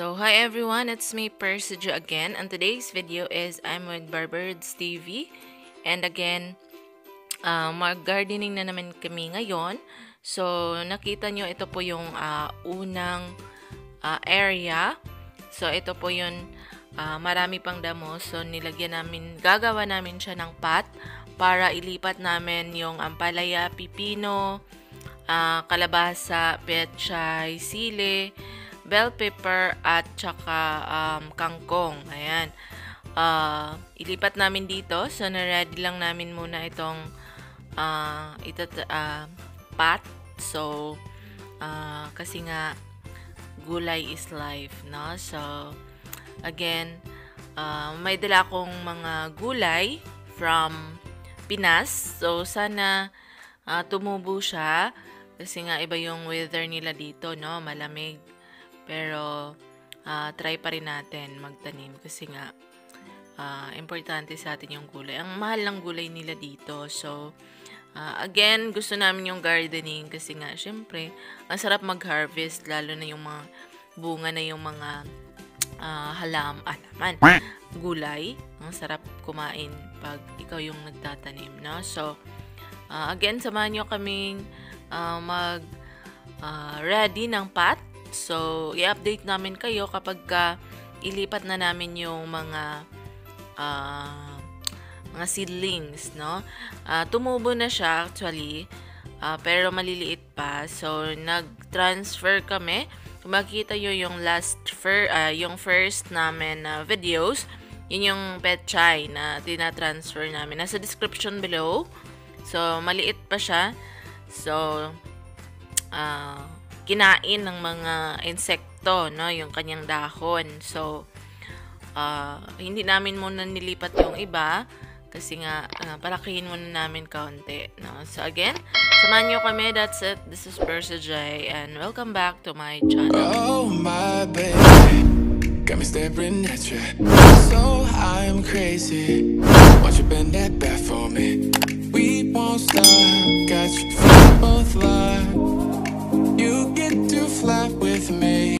So, hi everyone, it's me Persija again, and today's video is I'm with Barbirds TV. And again, uh, mag-gardening na naman kami ngayon. So, nakita nyo, ito po yung uh, unang uh, area. So, ito po yung uh, marami pang damo. So, nilagyan namin, gagawa namin siya ng pot para ilipat namin yung ampalaya, pipino, uh, kalabasa, petchay, sile, bell pepper at saka um, kangkong. Ayan. Uh, ilipat namin dito. So, na-ready lang namin muna itong uh, ito, uh, pat. So, uh, kasi nga, gulay is life, no? So, again, uh, may dala akong mga gulay from Pinas. So, sana uh, tumubo siya. Kasi nga, iba yung weather nila dito, no? Malamig. Pero, uh, try pa rin natin magtanim kasi nga, uh, importante sa atin yung gulay. Ang mahal ng gulay nila dito. So, uh, again, gusto namin yung gardening kasi nga, syempre, ang sarap mag-harvest, lalo na yung mga bunga na yung mga uh, halam, alaman, gulay. Ang sarap kumain pag ikaw yung nagtatanim, no? So, uh, again, samahan nyo kaming uh, mag uh, ready ng pot So, i-update namin kayo kapag ka ilipat na namin yung mga uh, mga seedlings, no? Uh, tumubo na siya actually, uh, pero maliliit pa. So, nag-transfer kami. Kung makikita nyo yung last, fir, uh, yung first namin na uh, videos, yun yung pet chai na tina-transfer namin. Nasa description below. So, maliit pa siya. So, uh, kinain ng mga insekto, no, yung kanyang dahon. So, uh, hindi namin muna nilipat yung iba kasi nga uh, palakihin muna namin kaunti, no. So again, samahan niyo kami. That's it. This is Persa J and welcome back to my channel. Oh my baby, got me staring at you. So I'm crazy. Won't you bend that back for me? We won't stop. Got you both love. You get to fly with me